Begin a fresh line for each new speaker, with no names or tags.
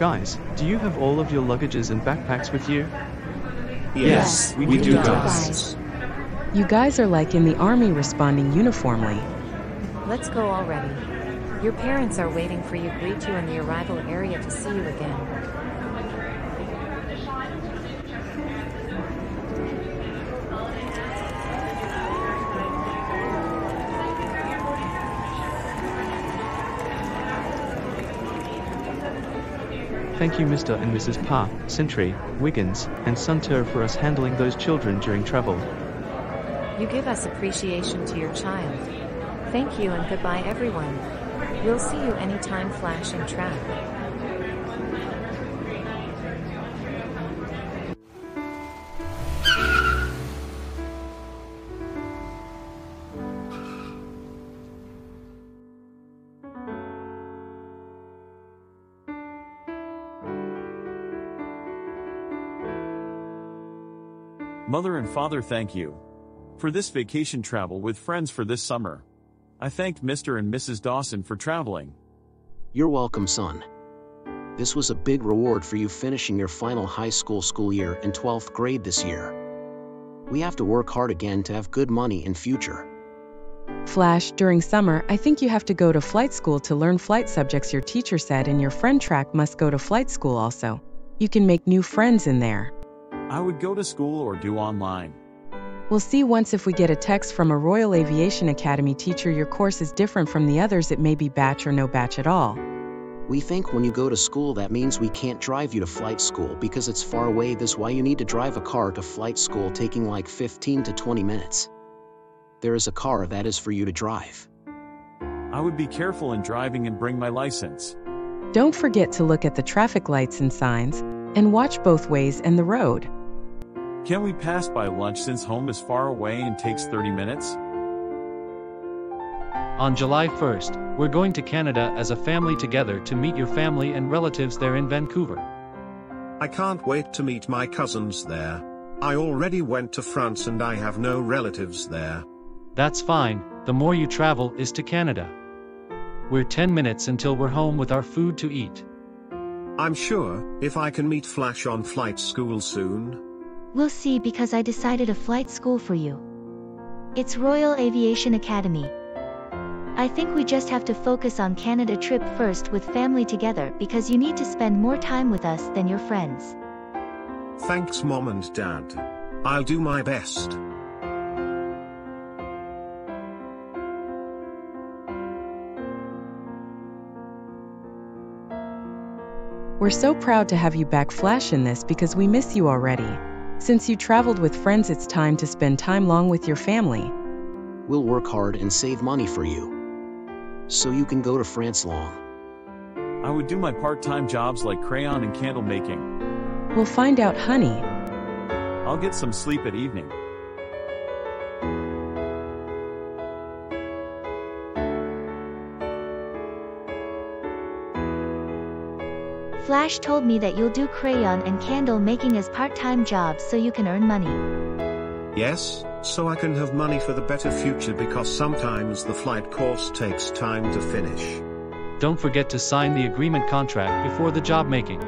Guys, do you have all of your luggages and backpacks with you?
Yes, we, do, guys.
You guys are like in the army responding uniformly.
Let's go already. Your parents are waiting for you greet you in the arrival area to see you again.
Thank you Mr. and Mrs. Pa, Sentry, Wiggins, and Sonter for us handling those children during travel.
You give us appreciation to your child. Thank you and goodbye everyone. We'll see you anytime Flash and Track.
Mother and father thank you. For this vacation travel with friends for this summer. I thanked Mr. and Mrs. Dawson for traveling.
You're welcome, son. This was a big reward for you finishing your final high school school year in 12th grade this year. We have to work hard again to have good money in future.
Flash, during summer, I think you have to go to flight school to learn flight subjects your teacher said, and your friend track must go to flight school also. You can make new friends in there.
I would go to school or do online.
We'll see once if we get a text from a Royal Aviation Academy teacher your course is different from the others it may be batch or no batch at all.
We think when you go to school that means we can't drive you to flight school because it's far away this why you need to drive a car to flight school taking like 15 to 20 minutes. There is a car that is for you to drive.
I would be careful in driving and bring my license.
Don't forget to look at the traffic lights and signs, and watch both ways and the road.
Can we pass by lunch since home is far away and takes 30 minutes?
On July 1st, we're going to Canada as a family together to meet your family and relatives there in Vancouver.
I can't wait to meet my cousins there. I already went to France and I have no relatives there.
That's fine, the more you travel is to Canada. We're 10 minutes until we're home with our food to eat.
I'm sure, if I can meet Flash on flight school soon.
We'll see because I decided a flight school for you. It's Royal Aviation Academy. I think we just have to focus on Canada trip first with family together because you need to spend more time with us than your friends.
Thanks mom and dad. I'll do my best.
We're so proud to have you back Flash in this because we miss you already. Since you traveled with friends, it's time to spend time long with your family.
We'll work hard and save money for you. So you can go to France long.
I would do my part-time jobs like crayon and candle making.
We'll find out, honey.
I'll get some sleep at evening.
Flash told me that you'll do crayon and candle making as part-time jobs so you can earn money.
Yes, so I can have money for the better future because sometimes the flight course takes time to finish.
Don't forget to sign the agreement contract before the job making.